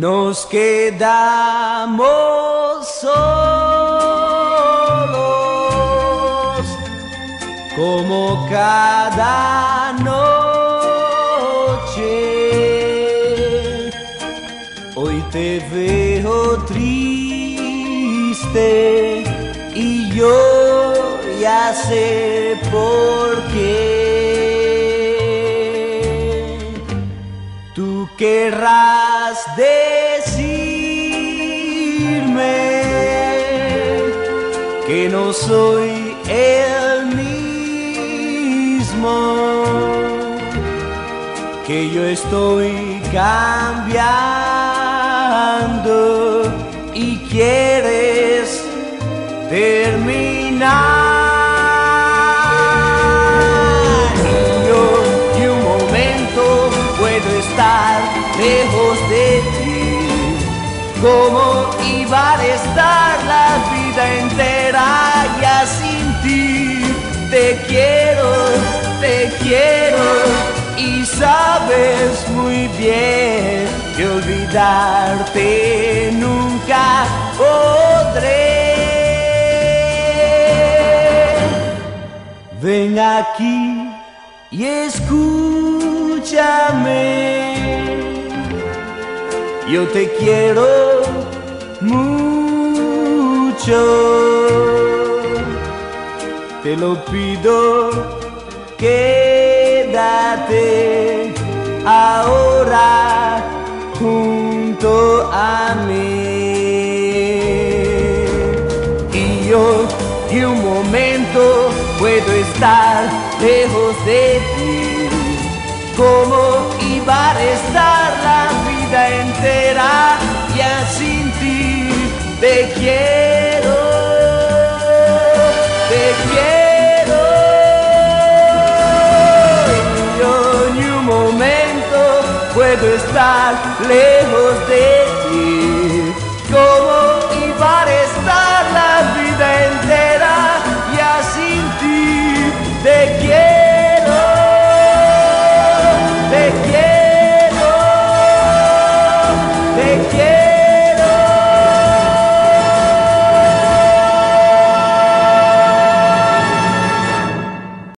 nos quedamos solos como cada noche. Hoy te veo triste y yo ya sé por qué. Tú querrás decirme que no soy el mismo, que yo estoy cambiando y quieres terminar. ¿Cómo iba a estar la vida entera ya sin ti? Te quiero, te quiero y sabes muy bien que olvidarte nunca podré. Ven aquí y escúchame. Yo te quiero mucho. Te lo pido, quédate ahora junto a mí. Y yo, y un momento, puedo estar lejos de ti. ¿Cómo iba a estar la vida entera ya sin ti? Te quiero, te quiero. Yo ni un momento puedo estar lejos de ti.